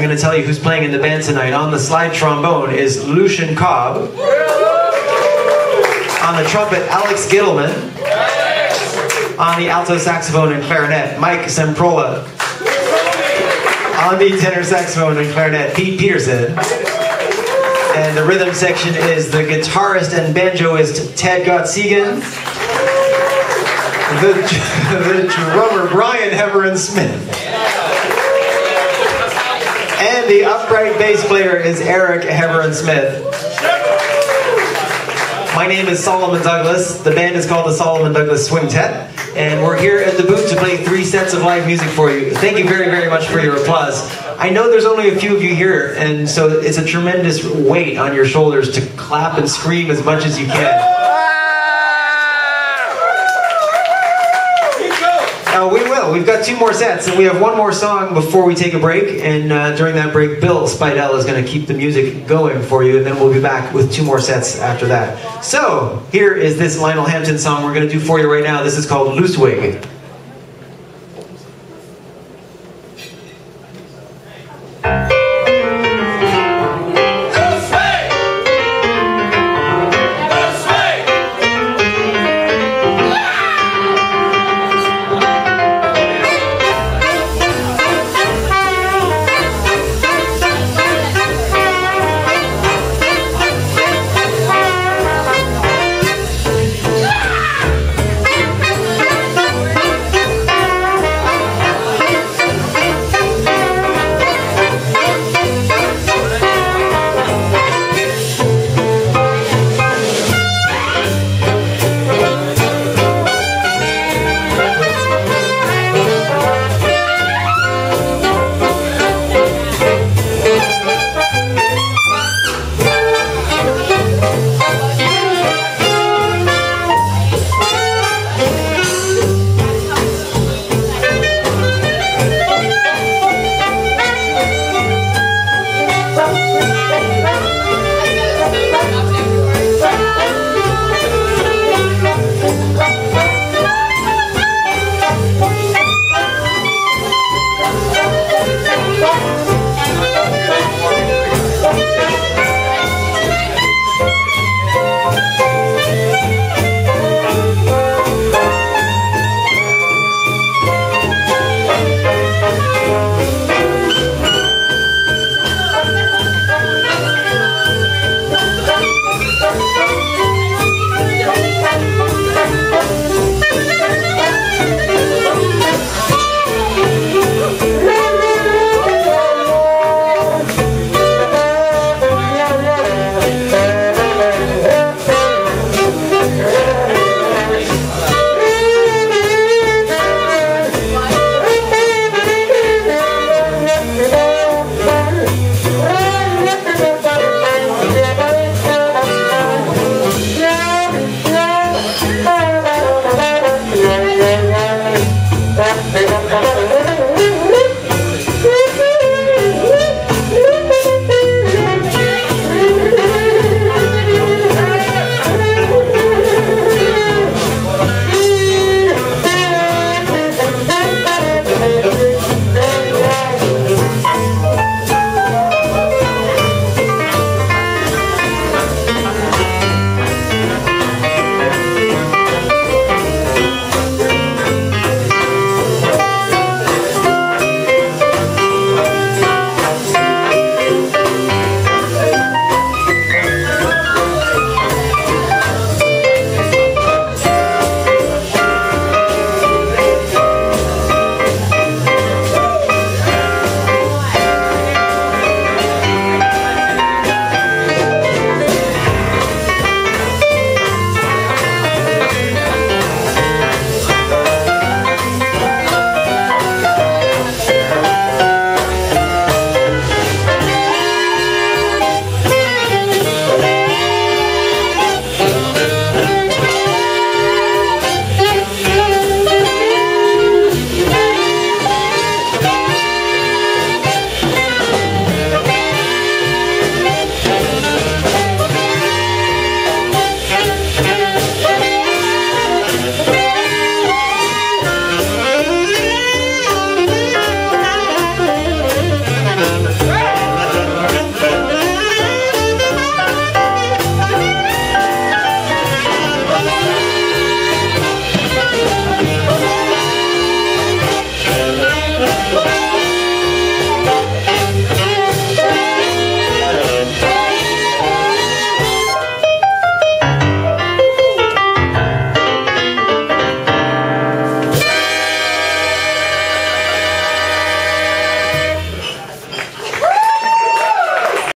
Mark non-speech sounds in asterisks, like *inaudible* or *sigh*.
I'm going to tell you who's playing in the band tonight. On the slide trombone is Lucian Cobb. On the trumpet, Alex Gittleman. On the alto saxophone and clarinet, Mike Semprola. On the tenor saxophone and clarinet, Pete Peterson. And the rhythm section is the guitarist and banjoist Ted Gottsegen. The, *laughs* the drummer Brian Heveron Smith. And the upright bass player is Eric Heveron Smith. My name is Solomon Douglas. The band is called the Solomon Douglas Swingtet. And we're here at the Boot to play three sets of live music for you. Thank you very, very much for your applause. I know there's only a few of you here, and so it's a tremendous weight on your shoulders to clap and scream as much as you can. Uh, we will. We've got two more sets, and we have one more song before we take a break. And uh, during that break, Bill Spidell is going to keep the music going for you, and then we'll be back with two more sets after that. So, here is this Lionel Hampton song we're going to do for you right now. This is called Loose Wig.